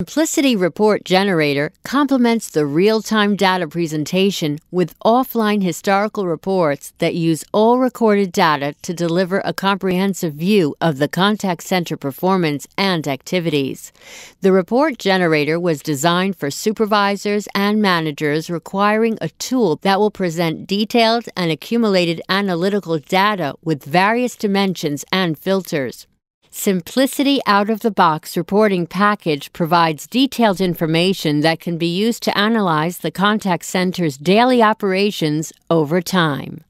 Simplicity Report Generator complements the real time data presentation with offline historical reports that use all recorded data to deliver a comprehensive view of the contact center performance and activities. The report generator was designed for supervisors and managers requiring a tool that will present detailed and accumulated analytical data with various dimensions and filters. Simplicity out of the box reporting package provides detailed information that can be used to analyze the contact center's daily operations over time.